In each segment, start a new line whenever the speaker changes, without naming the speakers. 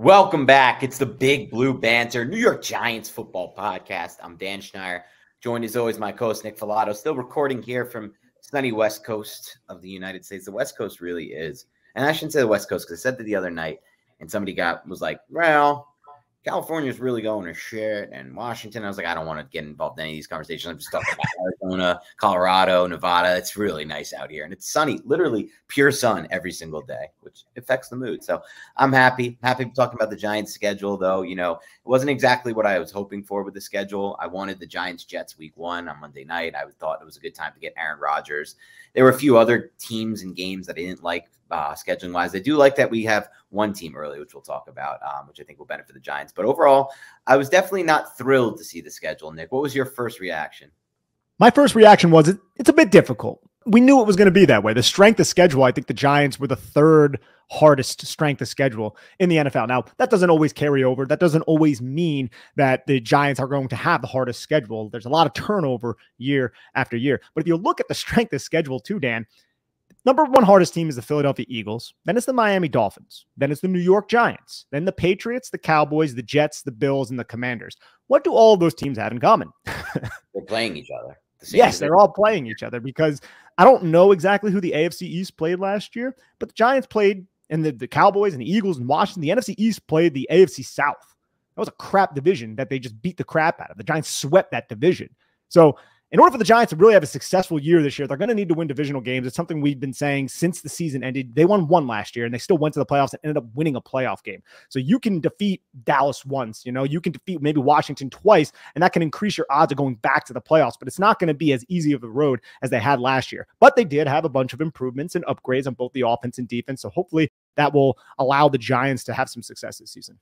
Welcome back. It's the Big Blue Banter, New York Giants football podcast. I'm Dan Schneider, joined as always my co-host Nick Falato, still recording here from sunny West Coast of the United States. The West Coast really is, and I shouldn't say the West Coast because I said that the other night, and somebody got was like, "Well, California's really going to shit, and Washington. I was like, I don't want to get involved in any of these conversations. I'm just talking about Arizona, Colorado, Nevada. It's really nice out here, and it's sunny, literally pure sun every single day, which affects the mood. So I'm happy, happy talking about the Giants' schedule. Though you know, it wasn't exactly what I was hoping for with the schedule. I wanted the Giants Jets Week One on Monday night. I thought it was a good time to get Aaron Rodgers. There were a few other teams and games that I didn't like uh, scheduling wise. I do like that we have one team early, which we'll talk about, um, which I think will benefit the Giants. But overall, I was definitely not thrilled to see the schedule. Nick, what was your first reaction?
My first reaction was it, it's a bit difficult. We knew it was going to be that way. The strength of schedule, I think the Giants were the third hardest strength of schedule in the NFL. Now, that doesn't always carry over. That doesn't always mean that the Giants are going to have the hardest schedule. There's a lot of turnover year after year. But if you look at the strength of schedule too, Dan, Number one hardest team is the Philadelphia Eagles. Then it's the Miami Dolphins. Then it's the New York Giants. Then the Patriots, the Cowboys, the Jets, the Bills, and the Commanders. What do all of those teams have in common?
They're playing each other.
The yes, they're all playing each other because I don't know exactly who the AFC East played last year, but the Giants played and the, the Cowboys and the Eagles and Washington. The NFC East played the AFC South. That was a crap division that they just beat the crap out of. The Giants swept that division. So in order for the Giants to really have a successful year this year, they're going to need to win divisional games. It's something we've been saying since the season ended. They won one last year and they still went to the playoffs and ended up winning a playoff game. So you can defeat Dallas once, you know, you can defeat maybe Washington twice, and that can increase your odds of going back to the playoffs. But it's not going to be as easy of a road as they had last year. But they did have a bunch of improvements and upgrades on both the offense and defense. So hopefully that will allow the Giants to have some success this season.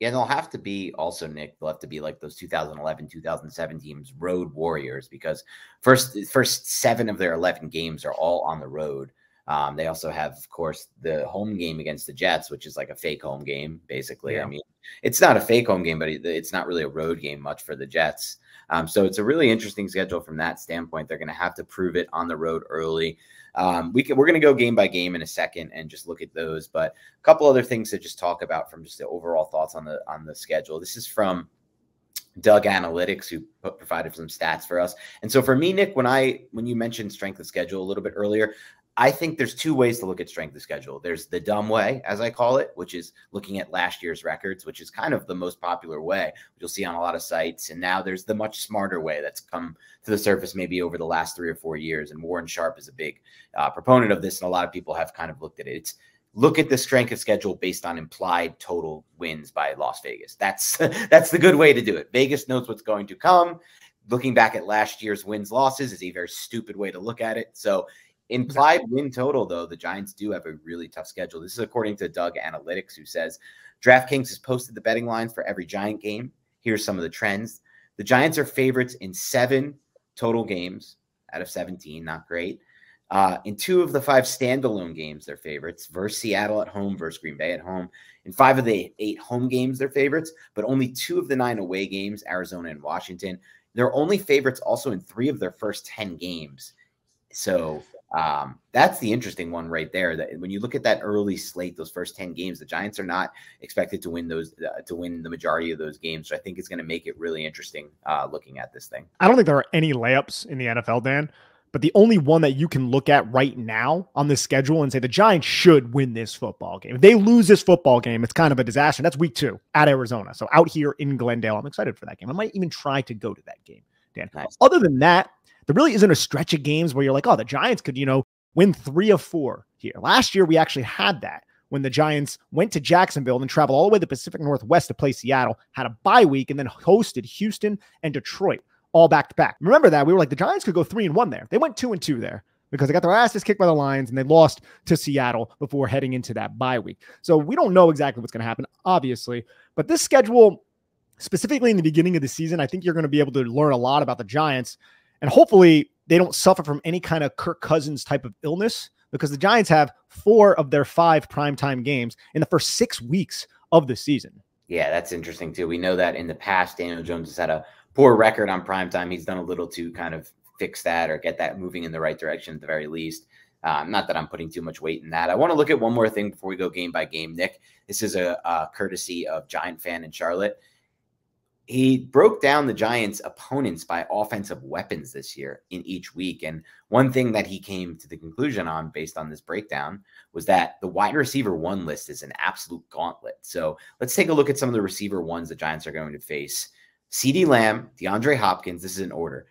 Yeah, they'll have to be also, Nick. They'll have to be like those 2011, 2007 teams, road warriors, because first first seven of their 11 games are all on the road. Um, they also have, of course, the home game against the Jets, which is like a fake home game, basically. Yeah. I mean, it's not a fake home game, but it's not really a road game much for the Jets. Um, so it's a really interesting schedule from that standpoint. They're going to have to prove it on the road early. Um, we can, we're going to go game by game in a second and just look at those. But a couple other things to just talk about from just the overall thoughts on the on the schedule. This is from Doug Analytics, who provided some stats for us. And so for me, Nick, when I when you mentioned strength of schedule a little bit earlier, I think there's two ways to look at strength of schedule. There's the dumb way, as I call it, which is looking at last year's records, which is kind of the most popular way you'll see on a lot of sites. And now there's the much smarter way that's come to the surface maybe over the last three or four years. And Warren Sharp is a big uh, proponent of this, and a lot of people have kind of looked at it. It's look at the strength of schedule based on implied total wins by Las Vegas. That's that's the good way to do it. Vegas knows what's going to come. Looking back at last year's wins losses is a very stupid way to look at it. So Implied win total, though, the Giants do have a really tough schedule. This is according to Doug Analytics, who says DraftKings has posted the betting lines for every Giant game. Here's some of the trends. The Giants are favorites in seven total games out of 17. Not great. Uh, in two of the five standalone games, they're favorites versus Seattle at home, versus Green Bay at home. In five of the eight home games, they're favorites, but only two of the nine away games, Arizona and Washington. They're only favorites also in three of their first 10 games. So um, that's the interesting one right there. That when you look at that early slate, those first ten games, the Giants are not expected to win those uh, to win the majority of those games. So I think it's going to make it really interesting uh, looking at this thing.
I don't think there are any layups in the NFL, Dan. But the only one that you can look at right now on this schedule and say the Giants should win this football game. If they lose this football game, it's kind of a disaster. That's week two at Arizona. So out here in Glendale, I'm excited for that game. I might even try to go to that game, Dan. Nice. Other than that, there really isn't a stretch of games where you're like, oh, the Giants could, you know, win three of four here. Last year, we actually had that when the Giants went to Jacksonville and traveled all the way to the Pacific Northwest to play Seattle, had a bye week, and then hosted Houston and Detroit all back to back. Remember that? We were like, the Giants could go three and one there. They went two and two there because they got their asses kicked by the Lions and they lost to Seattle before heading into that bye week. So we don't know exactly what's going to happen, obviously. But this schedule, specifically in the beginning of the season, I think you're going to be able to learn a lot about the Giants and hopefully they don't suffer from any kind of Kirk Cousins type of illness because the Giants have four of their five primetime games in the first six weeks of the season.
Yeah, that's interesting too. We know that in the past, Daniel Jones has had a poor record on primetime. He's done a little to kind of fix that or get that moving in the right direction at the very least. Um, not that I'm putting too much weight in that. I want to look at one more thing before we go game by game, Nick. This is a, a courtesy of Giant fan in Charlotte he broke down the Giants' opponents by offensive weapons this year in each week. And one thing that he came to the conclusion on based on this breakdown was that the wide receiver one list is an absolute gauntlet. So let's take a look at some of the receiver ones the Giants are going to face. CeeDee Lamb, DeAndre Hopkins, this is in order.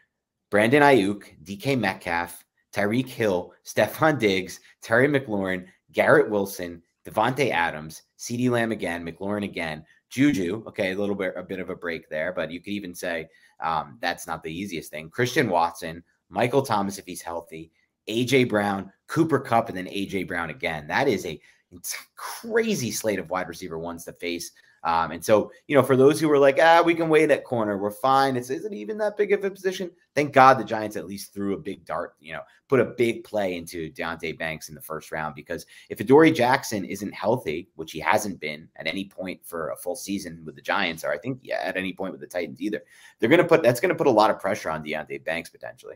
Brandon Aiyuk, DK Metcalf, Tyreek Hill, Stefon Diggs, Terry McLaurin, Garrett Wilson, Davante Adams, CeeDee Lamb again, McLaurin again, Juju, okay, a little bit a bit of a break there, but you could even say um, that's not the easiest thing. Christian Watson, Michael Thomas if he's healthy, AJ Brown, Cooper Kupp, and then AJ Brown again. That is a crazy slate of wide receiver ones to face um, and so, you know, for those who were like, ah, we can wait at corner, we're fine. It's isn't even that big of a position. Thank God the Giants at least threw a big dart, you know, put a big play into Deonte Banks in the first round. Because if Adoree Jackson isn't healthy, which he hasn't been at any point for a full season with the Giants, or I think yeah, at any point with the Titans either, they're gonna put that's gonna put a lot of pressure on Deonte Banks potentially.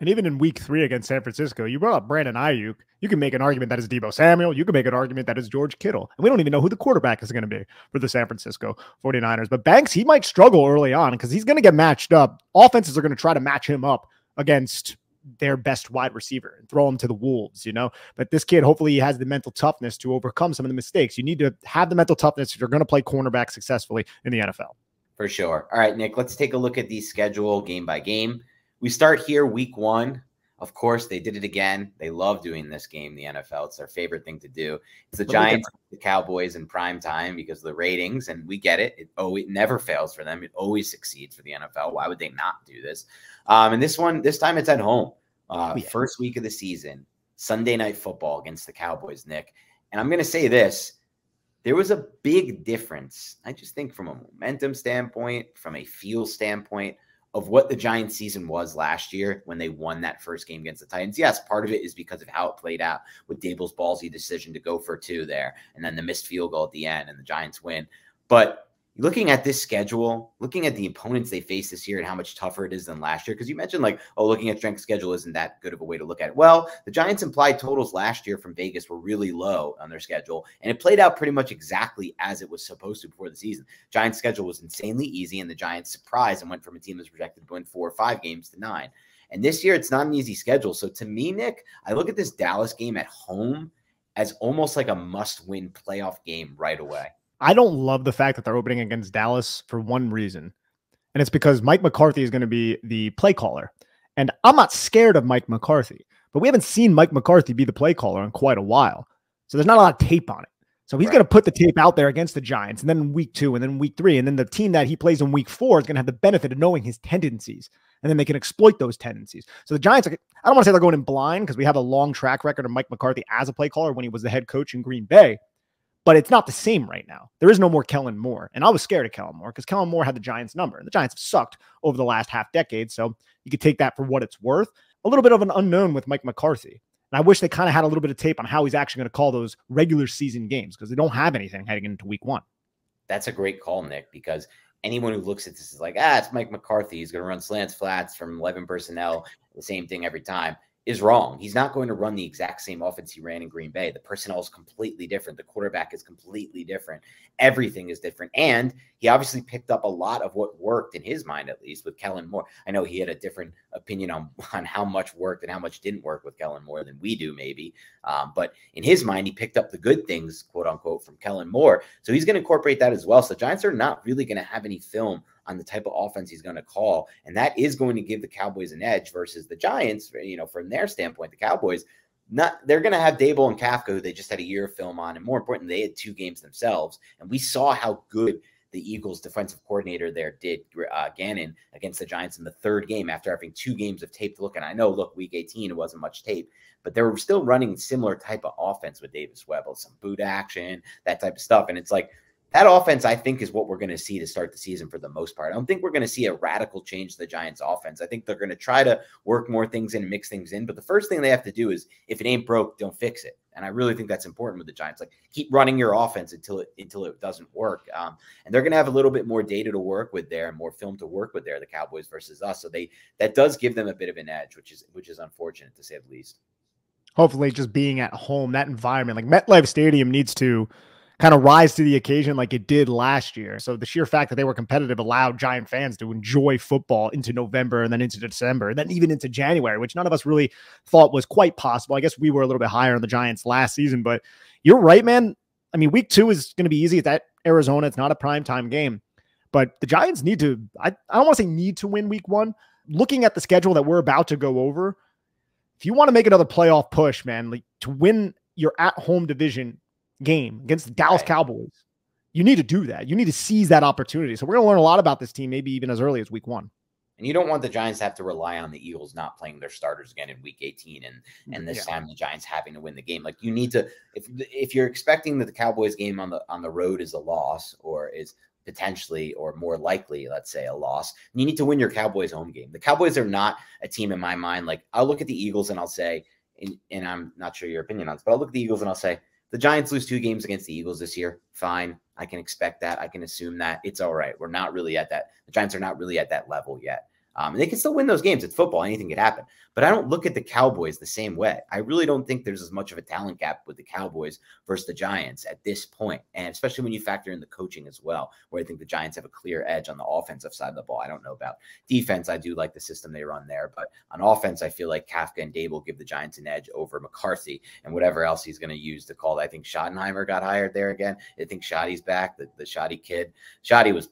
And even in week three against San Francisco, you brought up Brandon Aiyuk. You can make an argument that is Deebo Samuel. You can make an argument that is George Kittle. And we don't even know who the quarterback is going to be for the San Francisco 49ers. But Banks, he might struggle early on because he's going to get matched up. Offenses are going to try to match him up against their best wide receiver and throw him to the wolves, you know. But this kid, hopefully, he has the mental toughness to overcome some of the mistakes. You need to have the mental toughness if you're going to play cornerback successfully in the NFL.
For sure. All right, Nick, let's take a look at the schedule game by game. We start here week one of course, they did it again. They love doing this game, the NFL. It's their favorite thing to do. It's the Giants, the Cowboys in prime time because of the ratings, and we get it. It oh, it never fails for them. It always succeeds for the NFL. Why would they not do this? Um, and this one, this time it's at home. Uh, yeah. First week of the season, Sunday night football against the Cowboys, Nick. And I'm going to say this: there was a big difference. I just think from a momentum standpoint, from a feel standpoint of what the Giants season was last year when they won that first game against the Titans. Yes, part of it is because of how it played out with Daboll's ballsy decision to go for two there and then the missed field goal at the end and the Giants win. But looking at this schedule, looking at the opponents they face this year and how much tougher it is than last year, because you mentioned like, oh, looking at strength schedule isn't that good of a way to look at it. Well, the Giants implied totals last year from Vegas were really low on their schedule, and it played out pretty much exactly as it was supposed to before the season. Giants schedule was insanely easy, and the Giants surprised and went from a team that was projected to win four or five games to nine. And this year, it's not an easy schedule. So to me, Nick, I look at this Dallas game at home as almost like a must-win playoff game right away.
I don't love the fact that they're opening against Dallas for one reason, and it's because Mike McCarthy is going to be the play caller. And I'm not scared of Mike McCarthy, but we haven't seen Mike McCarthy be the play caller in quite a while. So there's not a lot of tape on it. So he's right. going to put the tape out there against the Giants, and then week two, and then week three, and then the team that he plays in week four is going to have the benefit of knowing his tendencies, and then they can exploit those tendencies. So the Giants, I don't want to say they're going in blind because we have a long track record of Mike McCarthy as a play caller when he was the head coach in Green Bay but it's not the same right now. There is no more Kellen Moore. And I was scared of Kellen Moore because Kellen Moore had the Giants number. And the Giants have sucked over the last half decade. So you could take that for what it's worth. A little bit of an unknown with Mike McCarthy. And I wish they kind of had a little bit of tape on how he's actually going to call those regular season games because they don't have anything heading into week one.
That's a great call, Nick, because anyone who looks at this is like, ah, it's Mike McCarthy. He's going to run slants flats from 11 personnel, the same thing every time is wrong. He's not going to run the exact same offense he ran in Green Bay. The personnel is completely different. The quarterback is completely different. Everything is different. And he obviously picked up a lot of what worked in his mind, at least with Kellen Moore. I know he had a different opinion on, on how much worked and how much didn't work with Kellen Moore than we do, maybe. Um, but in his mind, he picked up the good things, quote unquote, from Kellen Moore. So he's going to incorporate that as well. So the Giants are not really going to have any film on the type of offense he's going to call. And that is going to give the Cowboys an edge versus the Giants, you know, from their standpoint, the Cowboys. Not they're going to have Daboll and Kafka, who they just had a year of film on, and more importantly, they had two games themselves, and we saw how good the Eagles' defensive coordinator there did uh, Gannon against the Giants in the third game after having two games of tape to look at. I know, look, week 18, it wasn't much tape, but they were still running similar type of offense with Davis Webb, some boot action, that type of stuff. And it's like that offense, I think, is what we're going to see to start the season for the most part. I don't think we're going to see a radical change to the Giants' offense. I think they're going to try to work more things in and mix things in. But the first thing they have to do is, if it ain't broke, don't fix it. And I really think that's important with the Giants. Like, keep running your offense until it until it doesn't work. Um, and they're going to have a little bit more data to work with there and more film to work with there. The Cowboys versus us, so they that does give them a bit of an edge, which is which is unfortunate to say the least.
Hopefully, just being at home, that environment, like MetLife Stadium, needs to kind of rise to the occasion like it did last year. So the sheer fact that they were competitive allowed Giant fans to enjoy football into November and then into December and then even into January, which none of us really thought was quite possible. I guess we were a little bit higher on the Giants last season, but you're right, man. I mean, week two is going to be easy. At Arizona. It's not a prime time game, but the Giants need to, I, I don't want to say need to win week one. Looking at the schedule that we're about to go over, if you want to make another playoff push, man, like to win your at home division game against the Dallas right. Cowboys. You need to do that. You need to seize that opportunity. So we're going to learn a lot about this team, maybe even as early as week one.
And you don't want the Giants to have to rely on the Eagles not playing their starters again in week 18 and and this yeah. time the Giants having to win the game. Like you need to if if you're expecting that the Cowboys game on the on the road is a loss or is potentially or more likely, let's say, a loss, you need to win your Cowboys home game. The Cowboys are not a team in my mind. Like I'll look at the Eagles and I'll say, and, and I'm not sure your opinion on this, but I'll look at the Eagles and I'll say, the Giants lose two games against the Eagles this year. Fine. I can expect that. I can assume that. It's all right. We're not really at that. The Giants are not really at that level yet. Um, they can still win those games. It's football. Anything could happen. But I don't look at the Cowboys the same way. I really don't think there's as much of a talent gap with the Cowboys versus the Giants at this point. And especially when you factor in the coaching as well, where I think the Giants have a clear edge on the offensive side of the ball. I don't know about defense. I do like the system they run there. But on offense, I feel like Kafka and Daboll give the Giants an edge over McCarthy and whatever else he's going to use to call. I think Schottenheimer got hired there again. I think Shoddy's back, the, the Shoddy kid. Shoddy was,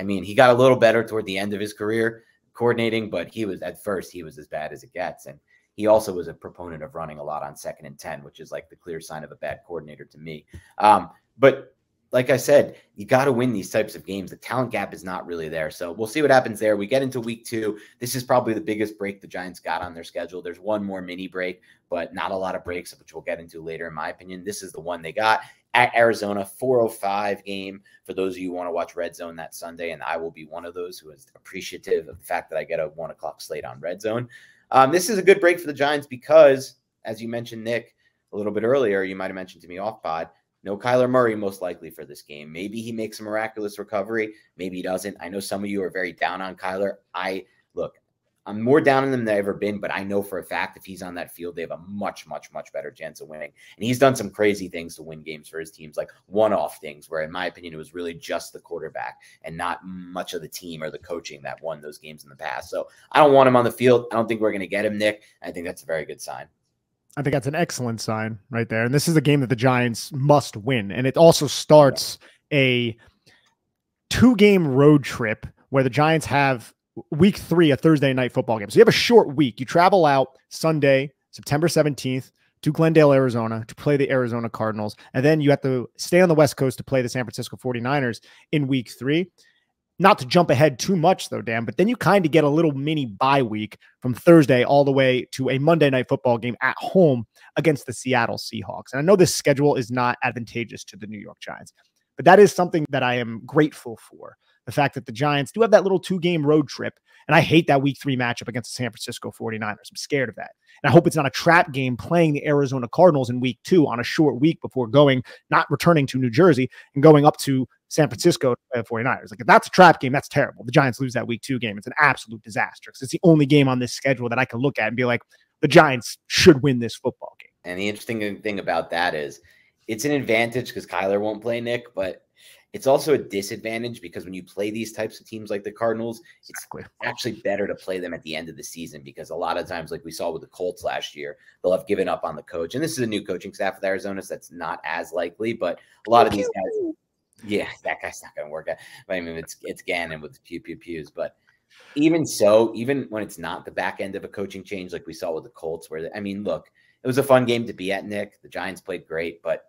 I mean, he got a little better toward the end of his career coordinating, but he was at first he was as bad as it gets. And he also was a proponent of running a lot on second and 10, which is like the clear sign of a bad coordinator to me. Um, but like I said, you got to win these types of games. The talent gap is not really there. So we'll see what happens there. We get into week two. This is probably the biggest break the Giants got on their schedule. There's one more mini break, but not a lot of breaks, which we'll get into later, in my opinion. This is the one they got at Arizona, 405 game for those of you who want to watch Red Zone that Sunday. And I will be one of those who is appreciative of the fact that I get a one o'clock slate on Red Zone. Um, this is a good break for the Giants because, as you mentioned, Nick, a little bit earlier, you might have mentioned to me off pod, no Kyler Murray most likely for this game. Maybe he makes a miraculous recovery. Maybe he doesn't. I know some of you are very down on Kyler. I look, I'm more down on them than I've ever been, but I know for a fact if he's on that field, they have a much, much, much better chance of winning. And he's done some crazy things to win games for his teams, like one off things, where in my opinion, it was really just the quarterback and not much of the team or the coaching that won those games in the past. So I don't want him on the field. I don't think we're going to get him, Nick. I think that's a very good sign.
I think that's an excellent sign right there. And this is a game that the Giants must win. And it also starts a two game road trip where the Giants have week three, a Thursday night football game. So you have a short week. You travel out Sunday, September 17th to Glendale, Arizona to play the Arizona Cardinals. And then you have to stay on the West Coast to play the San Francisco 49ers in week three. Not to jump ahead too much, though, Dan, but then you kind of get a little mini bye week from Thursday all the way to a Monday night football game at home against the Seattle Seahawks. And I know this schedule is not advantageous to the New York Giants, but that is something that I am grateful for the fact that the Giants do have that little two game road trip. And I hate that week three matchup against the San Francisco 49ers. I'm scared of that. And I hope it's not a trap game playing the Arizona Cardinals in week two on a short week before going, not returning to New Jersey and going up to San Francisco 49ers. Like if that's a trap game, that's terrible. The Giants lose that week two game. It's an absolute disaster because it's the only game on this schedule that I can look at and be like, the Giants should win this football game.
And the interesting thing about that is it's an advantage because Kyler won't play Nick, but it's also a disadvantage because when you play these types of teams like the Cardinals, exactly. it's actually better to play them at the end of the season because a lot of times, like we saw with the Colts last year, they'll have given up on the coach. And this is a new coaching staff with Arizona, so that's not as likely. But a lot of these guys, yeah, that guy's not going to work out. I mean, it's it's Gannon with the pew pew pews, but even so, even when it's not the back end of a coaching change like we saw with the Colts, where I mean, look, it was a fun game to be at. Nick, the Giants played great, but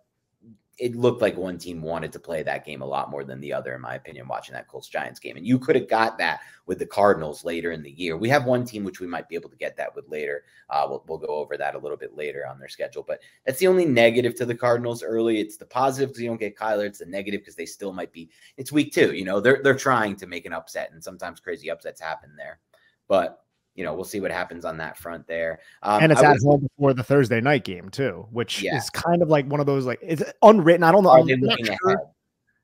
it looked like one team wanted to play that game a lot more than the other, in my opinion, watching that Colts Giants game. And you could have got that with the Cardinals later in the year. We have one team which we might be able to get that with later. Uh, we'll, we'll go over that a little bit later on their schedule. But that's the only negative to the Cardinals early. It's the positive because you don't get Kyler. It's the negative because they still might be. It's week two. You know, they're they're trying to make an upset, and sometimes crazy upsets happen there. But you know, we'll see what happens on that front there.
Um, and it's I at home before the Thursday night game too, which yeah. is kind of like one of those like it's unwritten. I don't know. I'm not sure.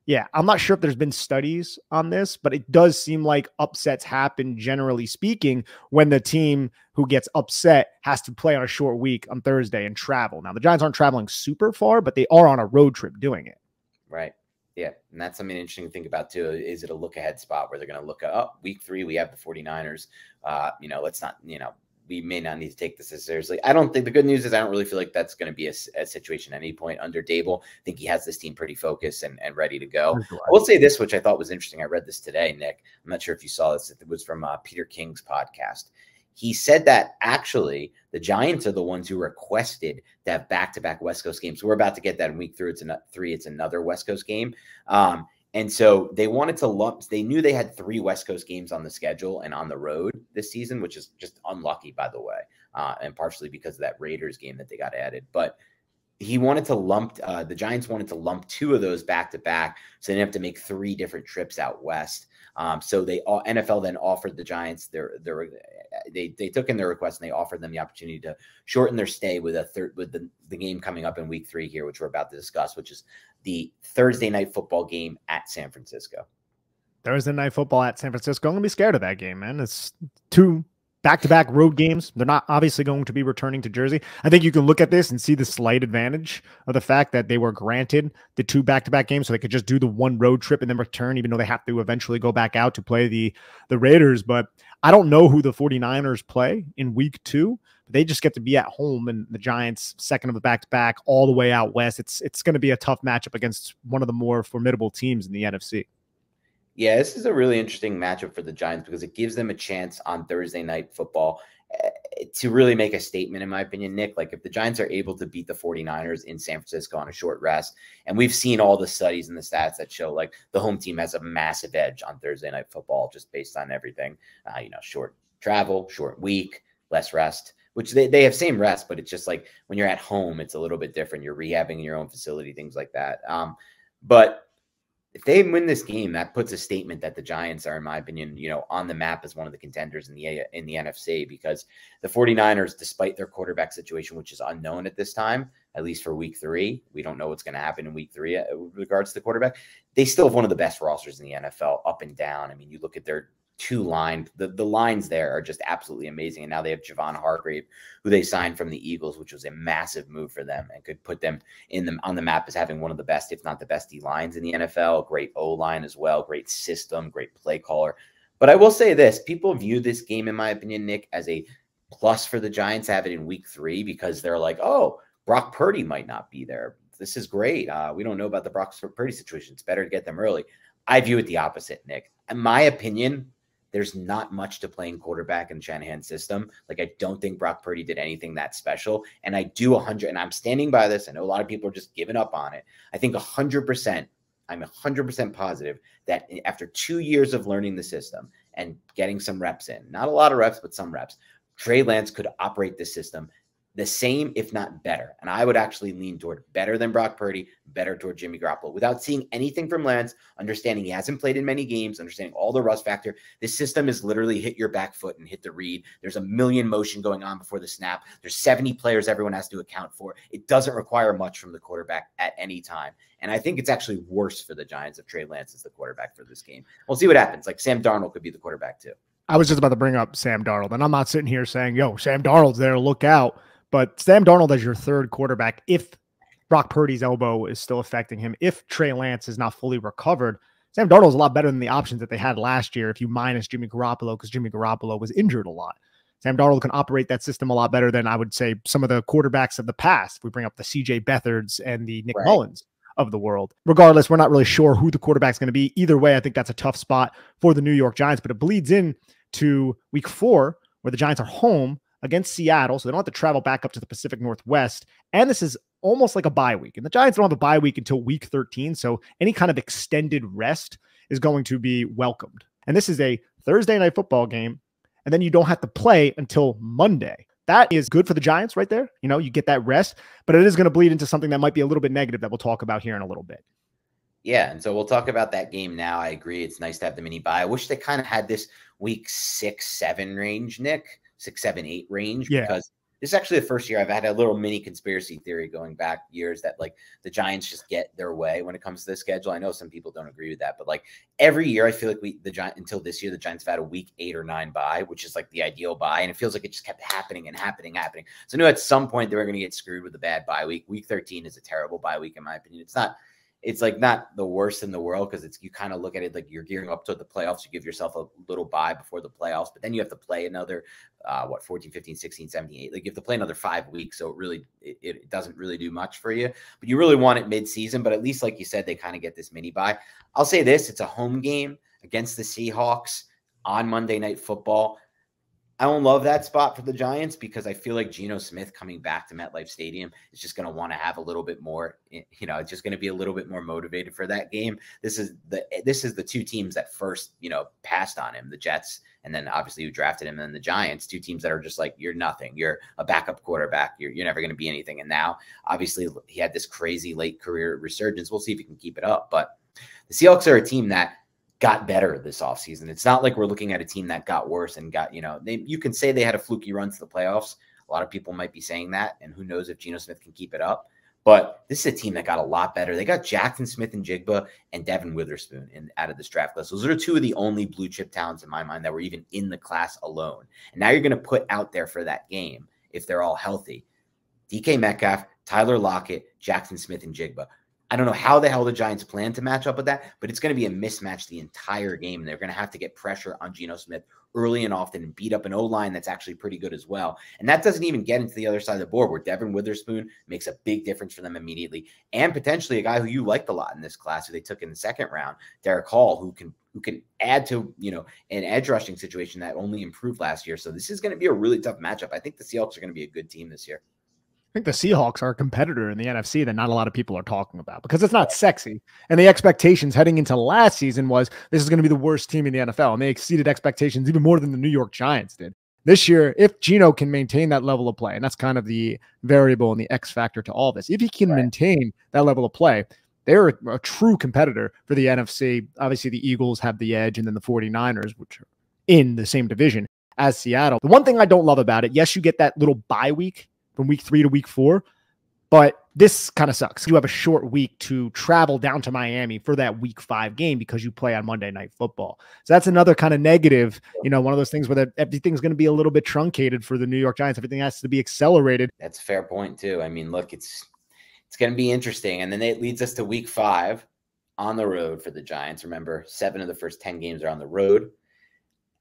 Yeah, I'm not sure if there's been studies on this, but it does seem like upsets happen, generally speaking, when the team who gets upset has to play on a short week on Thursday and travel. Now, the Giants aren't traveling super far, but they are on a road trip doing it.
Right. Yeah. And that's something interesting to think about, too. Is it a look ahead spot where they're going to look at, oh, week three, we have the 49ers. Uh, you know, let's not, you know, we may not need to take this as seriously. I don't think the good news is I don't really feel like that's going to be a, a, situation at any point under Daboll. I think he has this team pretty focused and, and ready to go. I will say this, which I thought was interesting. I read this today, Nick. I'm not sure if you saw this. It was from uh, Peter King's podcast. He said that actually the Giants are the ones who requested that back-to-back West Coast games. So we're about to get that in week three. It's an, three. It's another West Coast game. Um, and so they wanted to lump, they knew they had three West Coast games on the schedule and on the road this season, which is just unlucky, by the way, uh, and partially because of that Raiders game that they got added. But he wanted to lump, uh, the Giants wanted to lump two of those back to back. So they didn't have to make three different trips out West. Um, so they, NFL then offered the Giants their, their, they, they took in their request and they offered them the opportunity to shorten their stay with a third, with the, the game coming up in week three here, which we're about to discuss, which is the Thursday night football game at San Francisco.
Thursday night football at San Francisco. I'm gonna be scared of that game, man. It's two back-to-back road games. They're not obviously going to be returning to Jersey. I think you can look at this and see the slight advantage of the fact that they were granted the two back-to-back games, so they could just do the one road trip and then return, even though they have to eventually go back out to play the the Raiders. But I don't know who the 49ers play in week two. They just get to be at home, and the Giants, second of the back-to-back, all the way out west. It's it's going to be a tough matchup against one of the more formidable teams in the NFC.
Yeah, this is a really interesting matchup for the Giants because it gives them a chance on Thursday night football eh, to really make a statement, in my opinion, Nick. Like, if the Giants are able to beat the 49ers in San Francisco on a short rest, and we've seen all the studies and the stats that show like the home team has a massive edge on Thursday night football just based on everything, uh, you know, short travel, short week, less rest which they, they have same rest, but it's just like when you're at home, it's a little bit different. You're rehabbing in your own facility, things like that. Um, but if they win this game, that puts a statement that the Giants are, in my opinion, you know, on the map as one of the contenders in the in the NFC because the 49ers, despite their quarterback situation, which is unknown at this time, at least for week three, we don't know what's going to happen in week three uh, with regards to the quarterback. They still have one of the best rosters in the NFL up and down. I mean, you look at their two line. The, the lines there are just absolutely amazing. And now they have Javon Hargrave, who they signed from the Eagles, which was a massive move for them and could put them in the on the map as having one of the best, if not the best D lines in the NFL. Great O line as well, great system, great play caller. But I will say this: people view this game, in my opinion, Nick, as a plus for the Giants have it in week three because they're like, oh, Brock Purdy might not be there. This is great. Uh, we don't know about the Brock Purdy situation. It's better to get them early. I view it the opposite, Nick. In my opinion, there's not much to playing quarterback in Shanahan's system. Like I don't think Brock Purdy did anything that special. And I do 100, and I'm standing by this. I know a lot of people are just giving up on it. I think 100%, I'm 100% positive that after two years of learning the system and getting some reps in, not a lot of reps, but some reps, Trey Lance could operate the system the same, if not better. And I would actually lean toward better than Brock Purdy, better toward Jimmy Garoppolo. Without seeing anything from Lance, understanding he hasn't played in many games, understanding all the rust factor, this system is literally hit your back foot and hit the read. There's a million motion going on before the snap. There's 70 players everyone has to account for. It doesn't require much from the quarterback at any time. And I think it's actually worse for the Giants if Trey Lance is the quarterback for this game. We'll see what happens. Like Sam Darnold could be the quarterback too.
I was just about to bring up Sam Darnold, and I'm not sitting here saying, yo, Sam Darnold's there, look out. But Sam Darnold as your third quarterback, if Brock Purdy's elbow is still affecting him, if Trey Lance is not fully recovered, Sam Darnold is a lot better than the options that they had last year if you minus Jimmy Garoppolo because Jimmy Garoppolo was injured a lot. Sam Darnold can operate that system a lot better than I would say some of the quarterbacks of the past. If we bring up the CJ Beathards and the Nick right. Mullens of the world. Regardless, we're not really sure who the quarterback's going to be. Either way, I think that's a tough spot for the New York Giants, but it bleeds in to week four where the Giants are home against Seattle, so they don't have to travel back up to the Pacific Northwest. And this is almost like a bye week. And the Giants don't have a bye week until week 13. So any kind of extended rest is going to be welcomed. And this is a Thursday night football game. And then you don't have to play until Monday. That is good for the Giants right there. You know, you get that rest, but it is going to bleed into something that might be a little bit negative that we'll talk about here in a little bit.
Yeah, and so we'll talk about that game now. I agree. It's nice to have the mini bye. I wish they kind of had this week six, seven range, Nick six, seven, eight range
yeah.
because this is actually the first year I've had a little mini conspiracy theory going back years that like the Giants just get their way when it comes to the schedule. I know some people don't agree with that, but like every year I feel like we the Giant until this year the Giants have had a week eight or nine bye, which is like the ideal bye, and it feels like it just kept happening and happening, happening. So I knew at some point they were going to get screwed with a bad bye week. Week 13 is a terrible bye week in my opinion. It's not it's like not the worst in the world because it's you kind of look at it like you're gearing up to the playoffs. You give yourself a little bye before the playoffs, but then you have to play another uh, what 14, 15, 16, 17, 8. Like you have to play another five weeks. So it really it, it doesn't really do much for you. But you really want it mid-season. But at least like you said, they kind of get this mini bye. I'll say this: it's a home game against the Seahawks on Monday night football. I don't love that spot for the Giants because I feel like Geno Smith coming back to MetLife Stadium is just going to want to have a little bit more, eh, you know, it's just going to be a little bit more motivated for that game. This is the eh, this is the two teams that first, you know, passed on him, the Jets, and then obviously who drafted him, and the Giants, two teams that are just like you're nothing, you're a backup quarterback, you're you're never going to be anything. And now, obviously, he had this crazy late career resurgence. We'll see if he can keep it up, but the Seahawks are a team that got better this offseason. It's not like we're looking at a team that got worse and got, you know, they, you can say they had a fluky run to the playoffs. A lot of people might be saying that. And who knows if Geno Smith can keep it up. But this is a team that got a lot better. They got Jackson Smith-Njigba and Devon Witherspoon in out of this draft class. Those are two of the only blue chip talents in my mind that were even in the class alone. And now you're going to put out there for that game if they're all healthy. DK Metcalf, Tyler Lockett, Jackson Smith-Njigba. I don't know how the hell the Giants plan to match up with that, but it's going to be a mismatch the entire game. They're going to have to get pressure on Geno Smith early and often and beat up an O line that's actually pretty good as well. And that doesn't even get into the other side of the board where Devon Witherspoon makes a big difference for them immediately. And potentially a guy who you liked a lot in this class who they took in the second round, Derick Hall, who can who can add to, you know, an edge rushing situation that only improved last year. So this is going to be a really tough matchup. I think the Seahawks are going to be a good team this year.
I think the Seahawks are a competitor in the NFC that not a lot of people are talking about because it's not sexy. And the expectations heading into last season was this is going to be the worst team in the NFL. And they exceeded expectations even more than the New York Giants did. This year, if Geno can maintain that level of play, and that's kind of the variable and the X factor to all this, if he can right. maintain that level of play, they're a, a true competitor for the NFC. Obviously, the Eagles have the edge, and then the 49ers, which are in the same division as Seattle. The one thing I don't love about it, yes, you get that little bye week from week three to week four. But this kind of sucks. You have a short week to travel down to Miami for that week five game because you play on Monday Night Football. So that's another kind of negative. You know, one of those things where everything's going to be a little bit truncated for the New York Giants. Everything has to be accelerated.
That's a fair point too. I mean, look, it's it's going to be interesting, and then it leads us to week five on the road for the Giants. Remember, seven of the first ten games are on the road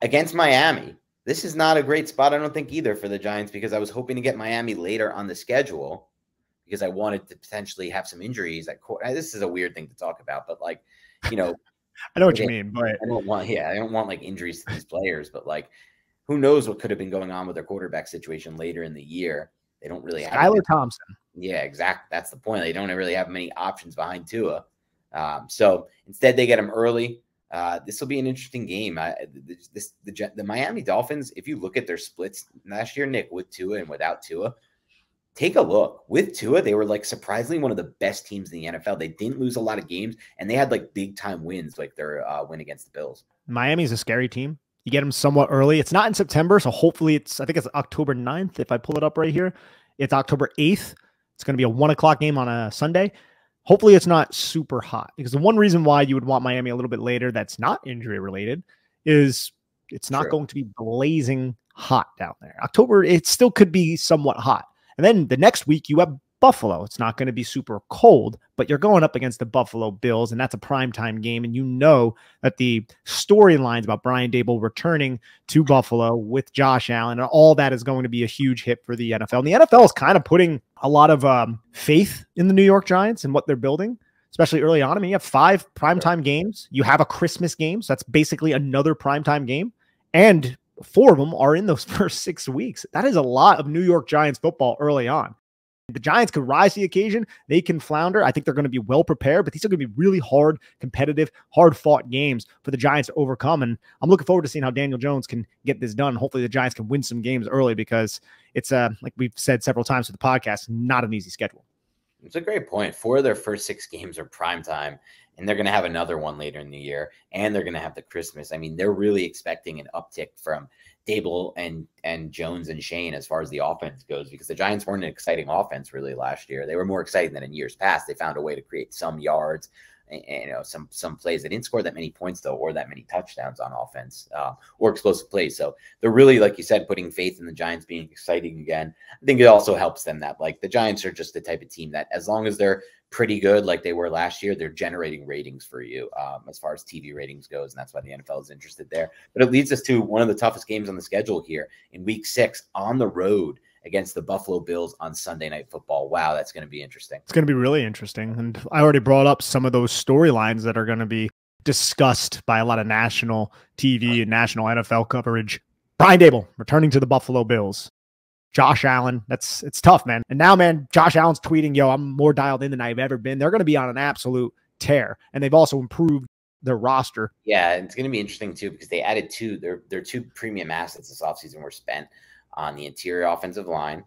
against Miami this is not a great spot, I don't think, either for the Giants because I was hoping to get Miami later on the schedule because I wanted to potentially have some injuries. At this is a weird thing to talk about, but like, you know,
I know what you mean, but
I don't want, yeah, I don't want like injuries to these players, but like, who knows what could have been going on with their quarterback situation later in the year? They don't really have
Skylar Thompson.
Yeah, exactly. That's the point. They don't really have many options behind Tua. Um, so instead, they get him early. Uh, this will be an interesting game. Uh, this, the, the Miami Dolphins, if you look at their splits last year, Nick, with Tua and without Tua, take a look. With Tua, they were like surprisingly one of the best teams in the NFL. They didn't lose a lot of games and they had like big time wins, like their uh, win against the Bills.
Miami's a scary team. You get them somewhat early. It's not in September, so hopefully it's, I think it's October 9th. If I pull it up right here, it's October 8th. It's going to be a one o'clock game on a Sunday. Hopefully, it's not super hot because the one reason why you would want Miami a little bit later that's not injury related is it's not True. going to be blazing hot down there. October, it still could be somewhat hot. And then the next week, you have Buffalo. It's not going to be super cold, but you're going up against the Buffalo Bills, and that's a primetime game. And you know that the storylines about Brian Daboll returning to Buffalo with Josh Allen and all that is going to be a huge hit for the NFL. And the NFL is kind of putting a lot of um, faith in the New York Giants and what they're building, especially early on. I mean, you have five primetime games, you have a Christmas game, so that's basically another primetime game. And four of them are in those first six weeks. That is a lot of New York Giants football early on. The Giants could rise to the occasion. They can flounder. I think they're going to be well prepared, but these are going to be really hard, competitive, hard fought games for the Giants to overcome. And I'm looking forward to seeing how Daniel Jones can get this done. Hopefully, the Giants can win some games early because it's, uh, like we've said several times with the podcast, not an easy schedule.
It's a great point. Four of their first six games are prime time, and they're going to have another one later in the year, and they're going to have the Christmas. I mean, they're really expecting an uptick from Daboll and and Jones and Shane as far as the offense goes because the Giants weren't an exciting offense really last year. They were more exciting than in years past. They found a way to create some yards, you know some some plays. They didn't score that many points though, or that many touchdowns on offense uh, or explosive plays. So they're really, like you said, putting faith in the Giants being exciting again. I think it also helps them that like the Giants are just the type of team that as long as they're pretty good like they were last year, they're generating ratings for you um, as far as TV ratings goes, and that's why the NFL is interested there. But it leads us to one of the toughest games on the schedule here in Week Six on the road against the Buffalo Bills on Sunday Night Football. Wow, that's going to be interesting.
It's going to be really interesting. And I already brought up some of those storylines that are going to be discussed by a lot of national TV and national NFL coverage. Brian Daboll returning to the Buffalo Bills. Josh Allen, that's it's tough, man. And now, man, Josh Allen's tweeting, "Yo, I'm more dialed in than I've ever been." They're going to be on an absolute tear, and they've also improved their roster.
Yeah, it's going to be interesting too because they added two. Their their two premium assets this offseason were spent on the interior offensive line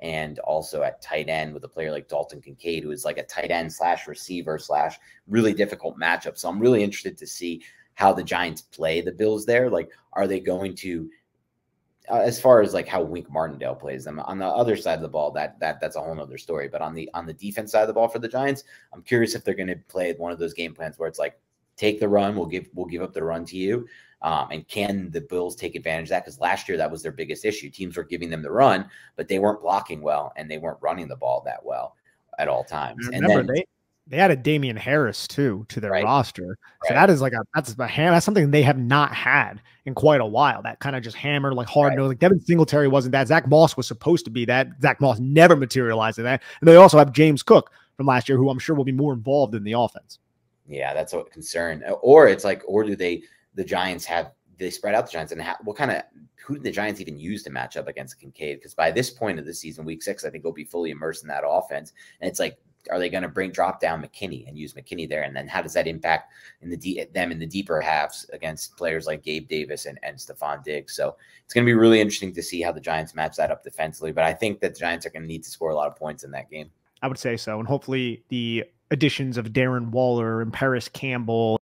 and also at tight end with a player like Dalton Kincaid, who is like a tight end slash receiver slash really difficult matchup. So I'm really interested to see how the Giants play the Bills there. Like, are they going to uh, as far as like how Wink Martindale plays them on the other side of the ball, that that that's a whole other story. But on the on the defense side of the ball for the Giants, I'm curious if they're going to play one of those game plans where it's like take the run, we'll give we'll give up the run to you, um, and can the Bills take advantage of that? Because last year that was their biggest issue. Teams were giving them the run, but they weren't blocking well and they weren't running the ball that well at all times.
And remember, then, they they added Damien Harris too to their right. roster. So right. that is like a that's a ham. That's something they have not had in quite a while. That kind of just hammer like hard right. nose. Like Devin Singletary wasn't that. Zach Moss was supposed to be that. Zach Moss never materialized in that. And they also have James Cook from last year, who I'm sure will be more involved in the offense.
Yeah, that's a concern. Or it's like, or do they the Giants have they spread out the Giants and ha- what kind of who did the Giants even use to match up against Kincaid? Because by this point of the season, week six, I think they'll be fully immersed in that offense. And it's like, are they going to bring drop down McKinney and use McKinney there? And then how does that impact in the them in the deeper halves against players like Gabe Davis and, and Stefon Diggs? So it's going to be really interesting to see how the Giants match that up defensively. But I think that the Giants are going to need to score a lot of points in that game.
I would say so. And hopefully the additions of Darren Waller and Paris Campbell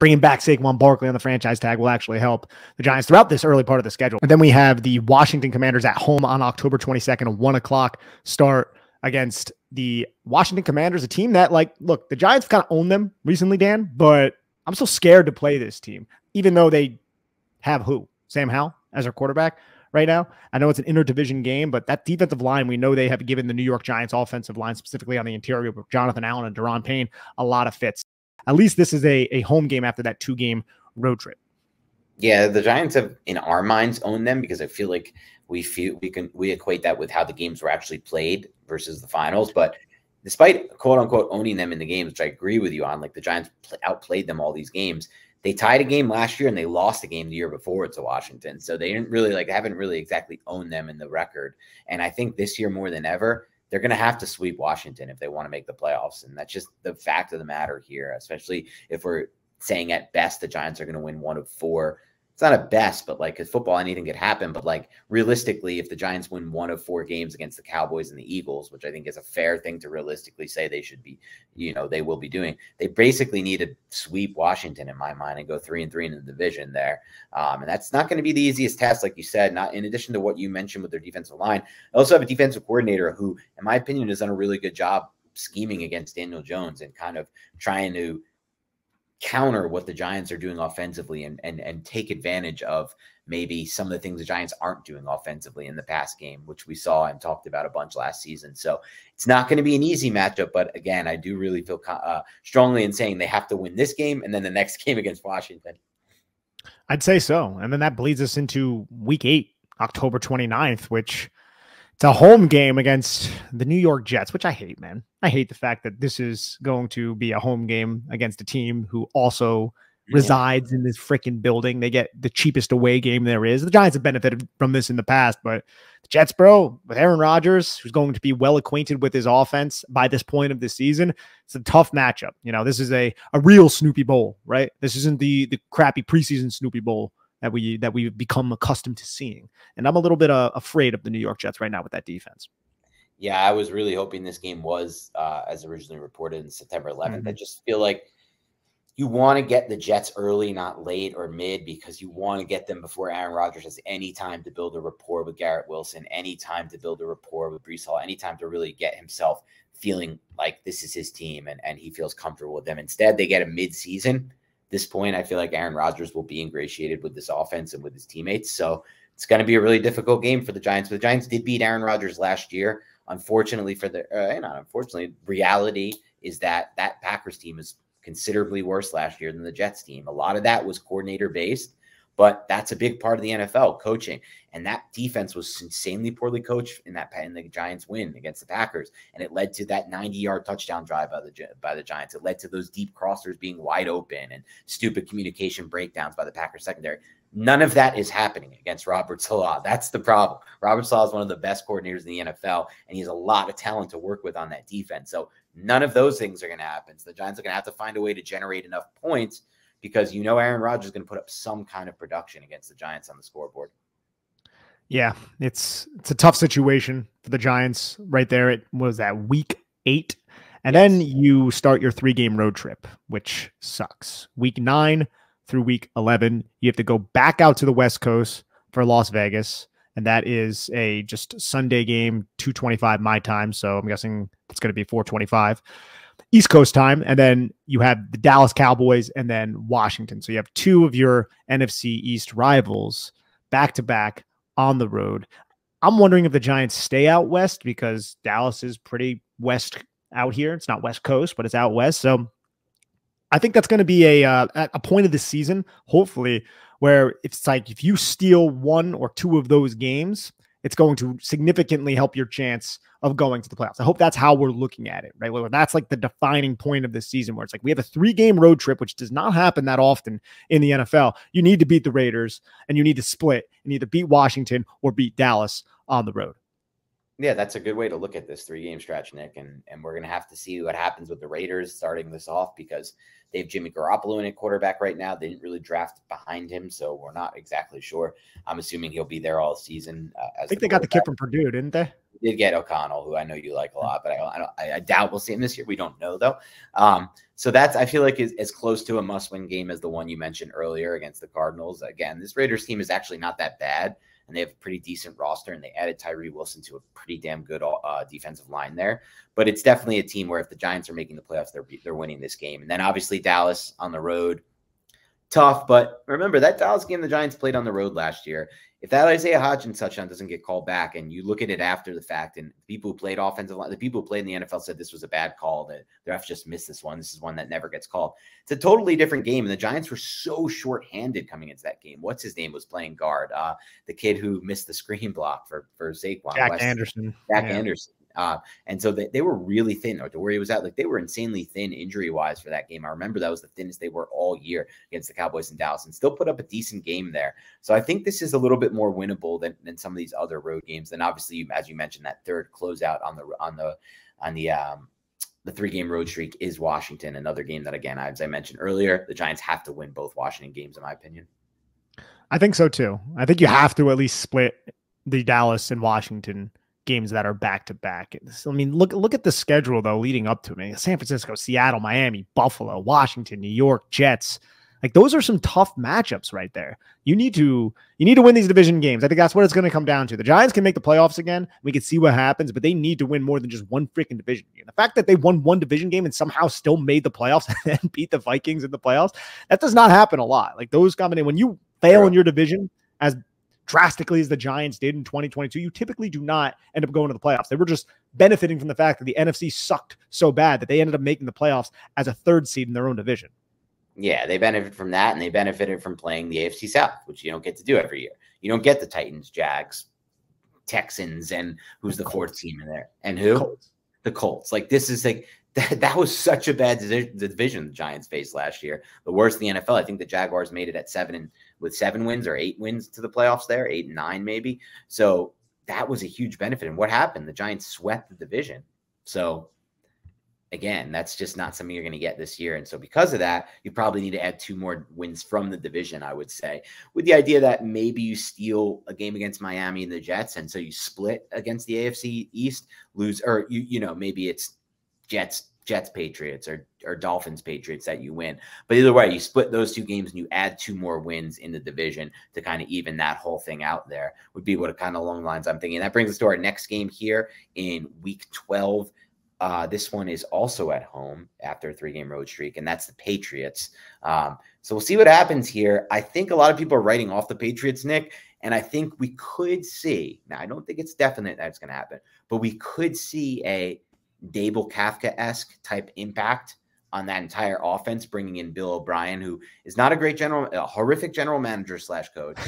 bringing back Saquon Barkley on the franchise tag will actually help the Giants throughout this early part of the schedule. And then we have the Washington Commanders at home on October 22nd, a one o'clock start against the Washington Commanders, a team that, like, look, the Giants kind of own them recently, Dan, but I'm still scared to play this team, even though they have who? Sam Howell as their quarterback right now. I know it's an interdivision game, but that defensive line, we know they have given the New York Giants offensive line, specifically on the interior with Jonathan Allen and Daron Payne, a lot of fits at least this is a, a home game after that two game road trip.
Yeah, the Giants have, in our minds, owned them because I feel like we feel we can we equate that with how the games were actually played versus the finals. But despite quote unquote owning them in the games, which I agree with you on, like the Giants outplayed them all these games. They tied a game last year and they lost a game the year before to Washington. So they didn't really like haven't really exactly owned them in the record. And I think this year more than ever, they're going to have to sweep Washington if they want to make the playoffs. And that's just the fact of the matter here, especially if we're saying at best the Giants are going to win one of four it's not a best, but like because football, anything could happen. But like realistically, if the Giants win one of four games against the Cowboys and the Eagles, which I think is a fair thing to realistically say they should be, you know, they will be doing, they basically need to sweep Washington in my mind and go three and three in the division there. Um, and that's not going to be the easiest test, like you said. Not in addition to what you mentioned with their defensive line, I also have a defensive coordinator who, in my opinion, has done a really good job scheming against Daniel Jones and kind of trying to counter what the Giants are doing offensively and and and take advantage of maybe some of the things the Giants aren't doing offensively in the past game, which we saw and talked about a bunch last season. So it's not going to be an easy matchup, but again, I do really feel uh, strongly in saying they have to win this game and then the next game against Washington.
I'd say so. And then that bleeds us into week eight, October 29th, which it's a home game against the New York Jets, which I hate, man. I hate the fact that this is going to be a home game against a team who also yeah. resides in this freaking building. They get the cheapest away game there is. The Giants have benefited from this in the past, but the Jets, bro, with Aaron Rodgers, who's going to be well acquainted with his offense by this point of the season, it's a tough matchup. You know, this is a a real Snoopy Bowl, right? This isn't the the crappy preseason Snoopy Bowl that we that we've become accustomed to seeing. And I'm a little bit uh, afraid of the New York Jets right now with that defense.
Yeah, I was really hoping this game was uh, as originally reported in September 11th. Mm-hmm. I just feel like you want to get the Jets early, not late or mid, because you want to get them before Aaron Rodgers has any time to build a rapport with Garrett Wilson, any time to build a rapport with Breece Hall, any time to really get himself feeling like this is his team and, and he feels comfortable with them. Instead, they get a mid-season. This point, I feel like Aaron Rodgers will be ingratiated with this offense and with his teammates. So it's going to be a really difficult game for the Giants. But the Giants did beat Aaron Rodgers last year. Unfortunately, for the uh, not unfortunately, reality is that that Packers team is considerably worse last year than the Jets team. A lot of that was coordinator based, but that's a big part of the NFL coaching. And that defense was insanely poorly coached in that in the Giants win against the Packers, and it led to that 90-yard touchdown drive by the by the Giants. It led to those deep crossers being wide open and stupid communication breakdowns by the Packers secondary. None of that is happening against Robert Saleh. That's the problem. Robert Saleh is one of the best coordinators in the NFL, and he has a lot of talent to work with on that defense. So none of those things are going to happen. So the Giants are going to have to find a way to generate enough points because you know Aaron Rodgers is going to put up some kind of production against the Giants on the scoreboard.
Yeah, it's it's a tough situation for the Giants right there. It was that week eight. And yes. then you start your three game road trip, which sucks. Week nine, through week 11. You have to go back out to the West Coast for Las Vegas. And that is a just Sunday game, 225 my time. So I'm guessing it's going to be 425 East Coast time. And then you have the Dallas Cowboys and then Washington. So you have two of your NFC East rivals back to back on the road. I'm wondering if the Giants stay out west because Dallas is pretty west out here. It's not West Coast, but it's out west. So I think that's going to be a uh, a point of the season, hopefully, where it's like if you steal one or two of those games, it's going to significantly help your chance of going to the playoffs. I hope that's how we're looking at it, right? Where that's like the defining point of this season, where it's like we have a three game road trip, which does not happen that often in the NFL. You need to beat the Raiders and you need to split and either beat Washington or beat Dallas on the road.
Yeah, that's a good way to look at this three game stretch, Nick. And and we're gonna have to see what happens with the Raiders starting this off because they have Jimmy Garoppolo in at quarterback right now. They didn't really draft behind him, so we're not exactly sure. I'm assuming he'll be there all season.
Uh, I think the they got the kid from Purdue, didn't they?
They did get O'Connell, who I know you like a lot, but I I, I doubt we'll see him this year. We don't know though. Um, so that's I feel like is as close to a must-win game as the one you mentioned earlier against the Cardinals. Again, this Raiders team is actually not that bad and they have a pretty decent roster, and they added Tyree Wilson to a pretty damn good uh, defensive line there. But it's definitely a team where if the Giants are making the playoffs, they're they're winning this game. And then obviously Dallas on the road, tough. But remember that Dallas game the Giants played on the road last year if that Isaiah Hodgins touchdown doesn't get called back, and you look at it after the fact, and people who played offensive line, the people who played in the NFL said this was a bad call. That the refs just missed this one. This is one that never gets called. It's a totally different game, and the Giants were so short-handed coming into that game. What's his name was playing guard? Uh, the kid who missed the screen block for for Saquon.
Jack West. Anderson.
Jack yeah. Anderson. Uh, and so they, they were really thin, to where he was at, like they were insanely thin injury wise for that game. I remember that was the thinnest they were all year against the Cowboys in Dallas and still put up a decent game there. So I think this is a little bit more winnable than, than some of these other road games. And obviously, as you mentioned, that third closeout on the, on the, on the, um, the three game road streak is Washington, another game that, again, as I mentioned earlier, the Giants have to win both Washington games, in my opinion.
I think so too. I think you have to at least split the Dallas and Washington games that are back to back. I mean, look look at the schedule though leading up to me. San Francisco, Seattle, Miami, Buffalo, Washington, New York, Jets. Like those are some tough matchups right there. You need to you need to win these division games. I think that's what it's going to come down to. The Giants can make the playoffs again. We can see what happens, but they need to win more than just one freaking division game. The fact that they won one division game and somehow still made the playoffs and beat the Vikings in the playoffs, that does not happen a lot. Like those combination when you fail in your division as drastically as the Giants did in 2022, you typically do not end up going to the playoffs. They were just benefiting from the fact that the NFC sucked so bad that they ended up making the playoffs as a third seed in their own division.
Yeah, they benefit from that, and they benefited from playing the AFC South, which you don't get to do every year. You don't get the Titans, Jags, Texans, and who's the, the fourth team in there? And who? Colts. The Colts. Like this is like that, that was such a bad division the Giants faced last year. The worst in the NFL. I think the Jaguars made it at seven and with seven wins or eight wins to the playoffs there, eight and nine maybe. So that was a huge benefit. And what happened? The Giants swept the division. So again, that's just not something you're going to get this year. And so because of that, you probably need to add two more wins from the division, I would say, with the idea that maybe you steal a game against Miami and the Jets. And so you split against the AFC East, lose, or you, you know, maybe it's Jets, Jets Patriots or or Dolphins Patriots that you win. But either way, you split those two games and you add two more wins in the division to kind of even that whole thing out there. Would be what kind of along lines I'm thinking. That brings us to our next game here in Week 12. Uh, this one is also at home after a three game road streak, and that's the Patriots. Um, so we'll see what happens here. I think a lot of people are writing off the Patriots, Nick, and I think we could see now, I don't think it's definite that it's going to happen, but we could see a Daboll Kafka esque type impact on that entire offense, bringing in Bill O'Brien, who is not a great general, a horrific general manager slash coach.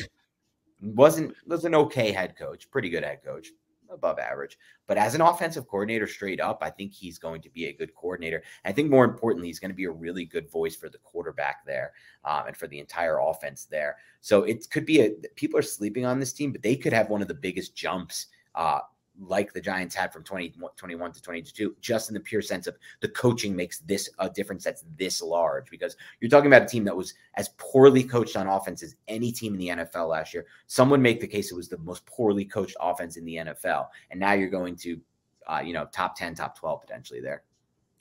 wasn't was an okay head coach, pretty good head coach, above average. But as an offensive coordinator, straight up, I think he's going to be a good coordinator. I think more importantly, he's going to be a really good voice for the quarterback there um, and for the entire offense there. So it could be a people are sleeping on this team, but they could have one of the biggest jumps uh, like the Giants had from 2021 to 22, just in the pure sense of the coaching makes this a difference that's this large because you're talking about a team that was as poorly coached on offense as any team in the NFL last year. Some would make the case it was the most poorly coached offense in the NFL. And now you're going to, uh, you know, top 10, top 12 potentially there.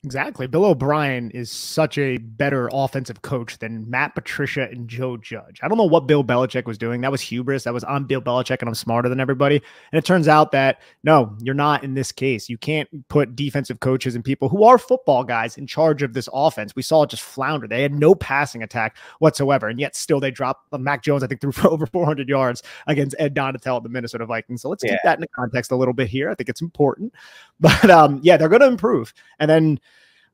Exactly. Bill O'Brien is such a better offensive coach than Matt Patricia and Joe Judge. I don't know what Bill Belichick was doing. That was hubris. That was on Bill Belichick, and I'm smarter than everybody. And it turns out that no, you're not in this case. You can't put defensive coaches and people who are football guys in charge of this offense. We saw it just flounder. They had no passing attack whatsoever, and yet still they dropped uh, Mac Jones. I think threw for over 400 yards against Ed Donatell at the Minnesota Vikings. So let's yeah. keep that in the context a little bit here. I think it's important, but um, yeah, they're going to improve, and then.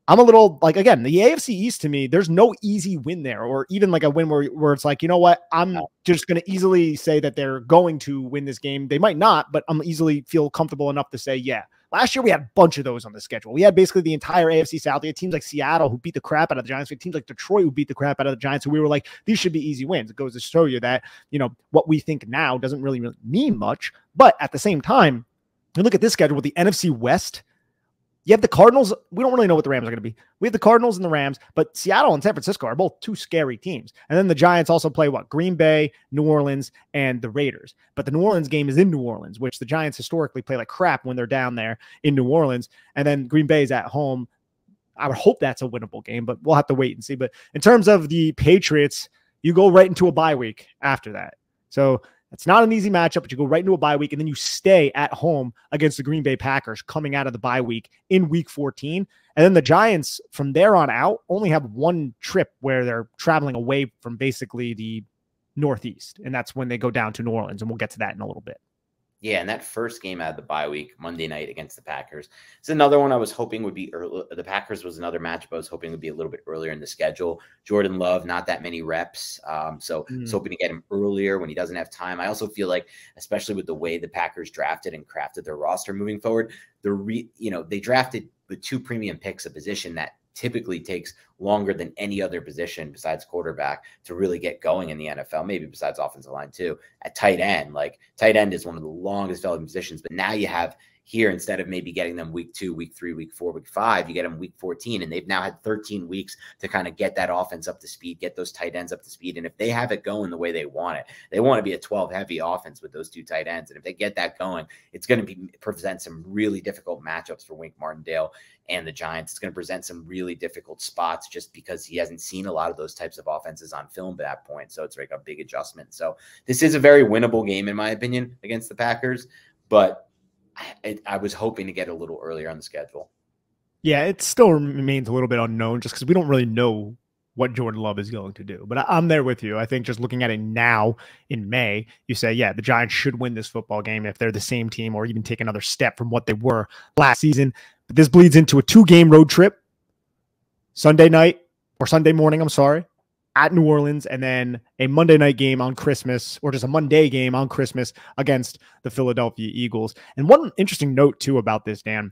I'm a little like again the AFC East to me. There's no easy win there, or even like a win where where it's like you know what I'm just going to easily say that they're going to win this game. They might not, but I'm easily feel comfortable enough to say yeah. Last year we had a bunch of those on the schedule. We had basically the entire AFC South. We had teams like Seattle who beat the crap out of the Giants. We had teams like Detroit who beat the crap out of the Giants. So we were like, these should be easy wins. It goes to show you that you know what we think now doesn't really, really mean much. But at the same time, you look at this schedule with the NFC West you have the Cardinals. We don't really know what the Rams are going to be. We have the Cardinals and the Rams, but Seattle and San Francisco are both two scary teams. And then the Giants also play what? Green Bay, New Orleans, and the Raiders. But the New Orleans game is in New Orleans, which the Giants historically play like crap when they're down there in New Orleans. And then Green Bay is at home. I would hope that's a winnable game, but we'll have to wait and see. But in terms of the Patriots, you go right into a bye week after that. So it's not an easy matchup, but you go right into a bye week and then you stay at home against the Green Bay Packers coming out of the bye week in week 14. And then the Giants from there on out only have one trip where they're traveling away from basically the Northeast. And that's when they go down to New Orleans. And we'll get to that in a little bit.
Yeah, and that first game out of the bye week, Monday night against the Packers, it's another one I was hoping would be early. The Packers was another matchup I was hoping would be a little bit earlier in the schedule. Jordan Love, not that many reps, um, so mm. I was hoping to get him earlier when he doesn't have time. I also feel like, especially with the way the Packers drafted and crafted their roster moving forward, the re, you know they drafted the two premium picks, a position that typically takes longer than any other position besides quarterback to really get going in the NFL, maybe besides offensive line too. At tight end, like tight end is one of the longest developing positions, but now you have here instead of maybe getting them week two, week three, week four, week five, you get them week 14. And they've now had 13 weeks to kind of get that offense up to speed, get those tight ends up to speed. And if they have it going the way they want it, they want to be a 12 heavy offense with those two tight ends. And if they get that going, it's going to be present some really difficult matchups for Wink Martindale and the Giants. It's going to present some really difficult spots just because he hasn't seen a lot of those types of offenses on film at that point. So it's like a big adjustment. So this is a very winnable game, in my opinion, against the Packers. But I, I was hoping to get a little earlier on the schedule.
Yeah, it still remains a little bit unknown just because we don't really know what Jordan Love is going to do. But I, am there with you. I think just looking at it now in May, you say, yeah, the Giants should win this football game if they're the same team or even take another step from what they were last season. But this bleeds into a two game road trip Sunday night or Sunday morning, I'm sorry, at New Orleans, and then a Monday night game on Christmas, or just a Monday game on Christmas against the Philadelphia Eagles. And one interesting note, too, about this, Dan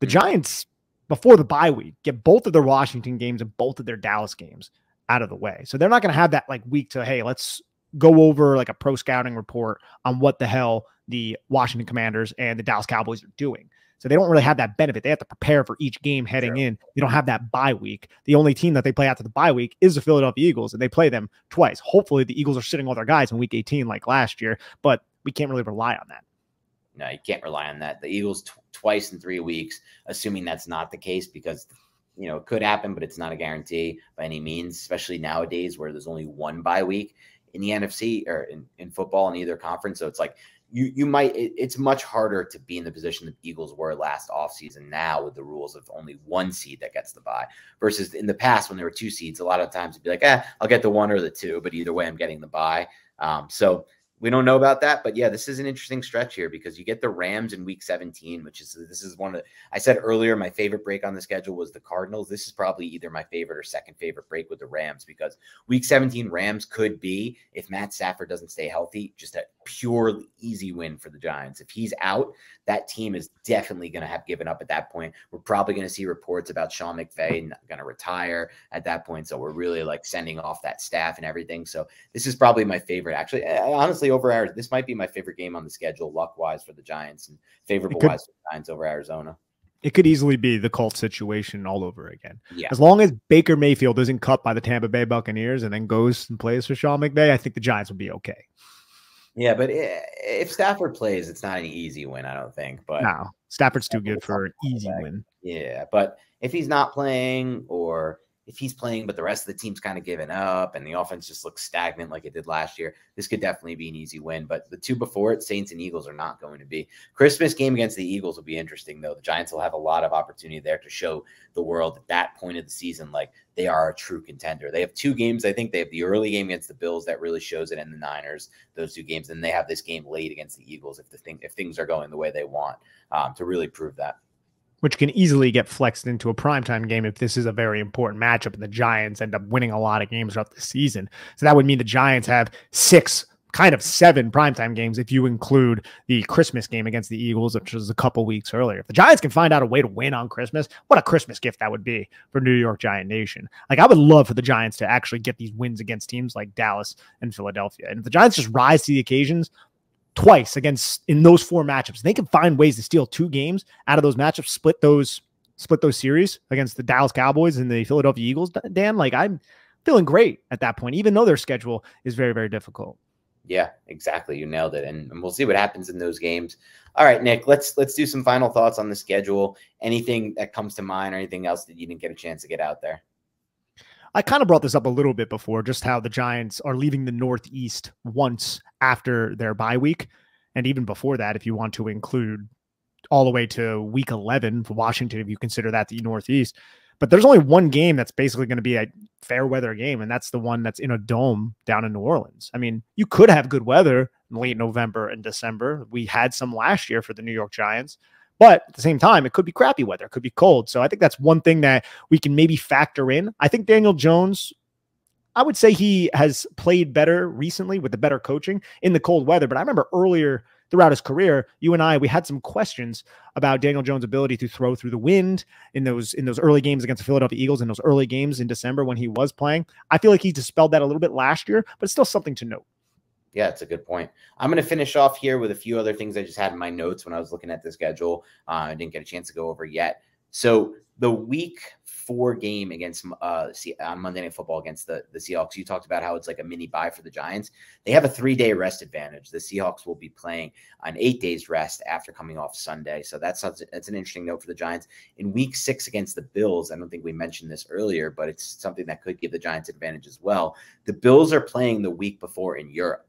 the mm-hmm. Giants, before the bye week, get both of their Washington games and both of their Dallas games out of the way. So they're not going to have that like week to, hey, let's go over like a pro scouting report on what the hell the Washington Commanders and the Dallas Cowboys are doing. So they don't really have that benefit. They have to prepare for each game heading sure. in. They don't have that bye week. The only team that they play after the bye week is the Philadelphia Eagles, and they play them twice. Hopefully, the Eagles are sitting all their guys in week 18 like last year, but we can't really rely on that.
No, you can't rely on that. The Eagles twice in three weeks, assuming that's not the case because you know, it could happen, but it's not a guarantee by any means, especially nowadays where there's only one bye week in the NFC or in, in football in either conference. So it's like you you might it, it's much harder to be in the position the Eagles were last offseason now with the rules of only one seed that gets the bye versus in the past when there were two seeds, a lot of times it'd be like, eh, I'll get the one or the two, but either way I'm getting the bye Um, so we don't know about that, but yeah, this is an interesting stretch here because you get the Rams in week 17, which is this is one of the, I said earlier, my favorite break on the schedule was the Cardinals. This is probably either my favorite or second favorite break with the Rams because week 17 Rams could be, if Matt Stafford doesn't stay healthy, just a pure easy win for the Giants. If he's out, that team is definitely going to have given up at that point. We're probably going to see reports about Sean McVay going to retire at that point. So we're really like sending off that staff and everything. So this is probably my favorite. Actually, honestly, over Arizona, this might be my favorite game on the schedule, luck wise for the Giants and favorable wise for the Giants over Arizona.
It could easily be the Colts situation all over again.
Yeah.
As long as Baker Mayfield isn't cut by the Tampa Bay Buccaneers and then goes and plays for Sean McVay, I think the Giants will be okay.
Yeah, but eh, if Stafford plays, it's not an easy win, I don't think. But
no, Stafford's too good for an easy win.
Yeah, but if he's not playing or if he's playing, but the rest of the team's kind of given up and the offense just looks stagnant like it did last year, this could definitely be an easy win. But the two before it, Saints and Eagles, are not going to be. Christmas game against the Eagles will be interesting, though. The Giants will have a lot of opportunity there to show the world at that point of the season, like they are a true contender. They have two games. I think they have the early game against the Bills that really shows it, and the Niners. Those two games, and they have this game late against the Eagles if the thing if things are going the way they want um, to really prove that
which can easily get flexed into a primetime game if this is a very important matchup and the Giants end up winning a lot of games throughout the season. So that would mean the Giants have six, kind of seven primetime games if you include the Christmas game against the Eagles, which was a couple weeks earlier. If the Giants can find out a way to win on Christmas, what a Christmas gift that would be for New York Giant Nation. Like I would love for the Giants to actually get these wins against teams like Dallas and Philadelphia. And if the Giants just rise to the occasions, twice against in those four matchups. They can find ways to steal two games out of those matchups, split those split those series against the Dallas Cowboys and the Philadelphia Eagles. Dan, like I'm feeling great at that point, even though their schedule is very very difficult.
Yeah, exactly. You nailed it, and, and we'll see what happens in those games. All right, Nick, let's let's do some final thoughts on the schedule. Anything that comes to mind, or anything else that you didn't get a chance to get out there?
I kind of brought this up a little bit before, just how the Giants are leaving the Northeast once after their bye week. And even before that, if you want to include all the way to week 11 for Washington, if you consider that the Northeast. But there's only one game that's basically going to be a fair weather game, and that's the one that's in a dome down in New Orleans. I mean, you could have good weather in late November and December. We had some last year for the New York Giants. But at the same time, it could be crappy weather, it could be cold. So I think that's one thing that we can maybe factor in. I think Daniel Jones, I would say he has played better recently with the better coaching in the cold weather. But I remember earlier throughout his career, you and I, we had some questions about Daniel Jones' ability to throw through the wind in those in those early games against the Philadelphia Eagles in those early games in December when he was playing. I feel like he dispelled that a little bit last year, but it's still something to note.
Yeah, it's a good point. I'm going to finish off here with a few other things I just had in my notes when I was looking at the schedule. Uh, I didn't get a chance to go over yet. So the week four game against uh on Monday Night Football against the the Seahawks, you talked about how it's like a mini bye for the Giants. They have a three day rest advantage. The Seahawks will be playing on eight days rest after coming off Sunday, so that's that's an interesting note for the Giants. In week six against the Bills, I don't think we mentioned this earlier, but it's something that could give the Giants advantage as well. The Bills are playing the week before in Europe.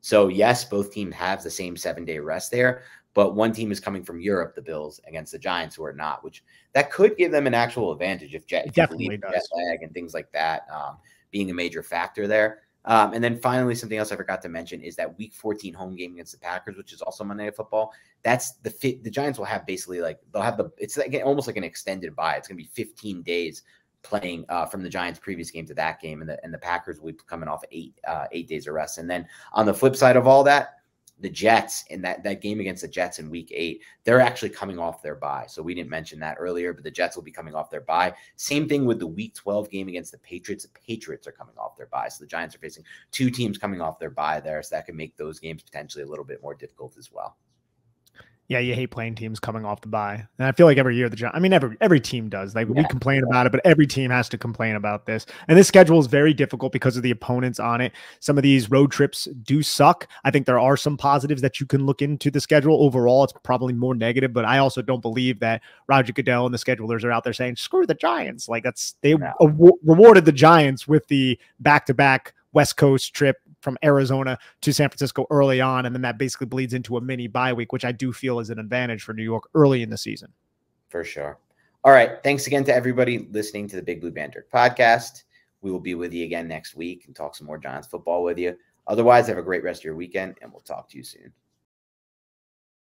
So yes, both teams have the same seven day rest there, but one team is coming from Europe, the Bills, against the Giants, who are not, which that could give them an actual advantage if jet,
definitely
jet lag and things like that um, being a major factor there. Um, and then finally, something else I forgot to mention is that Week 14 home game against the Packers, which is also Monday Night Football. That's the fit. The Giants will have basically like they'll have the it's like almost like an extended bye. It's going to be 15 days playing uh, from the Giants' previous game to that game, and the and the Packers will be coming off eight uh, eight days of rest. And then on the flip side of all that, the Jets in that that game against the Jets in Week Eight, they're actually coming off their bye. So we didn't mention that earlier, but the Jets will be coming off their bye. Same thing with the Week Twelve game against the Patriots. The Patriots are coming off their bye, so the Giants are facing two teams coming off their bye there, so that can make those games potentially a little bit more difficult as well.
Yeah, you hate playing teams coming off the bye, and I feel like every year the Giants. I mean, every every team does. Like yeah. we complain about it, but every team has to complain about this. And this schedule is very difficult because of the opponents on it. Some of these road trips do suck. I think there are some positives that you can look into the schedule. Overall, it's probably more negative, but I also don't believe that Roger Goodell and the schedulers are out there saying "screw the Giants." Like that's they rewarded the Giants with the back to back West Coast trip from Arizona to San Francisco early on, and then that basically bleeds into a mini bye week, which I do feel is an advantage for New York early in the season.
For sure. All right. Thanks again to everybody listening to the Big Blue Banter podcast. We will be with you again next week and talk some more Giants football with you. Otherwise, have a great rest of your weekend, and we'll talk to you soon.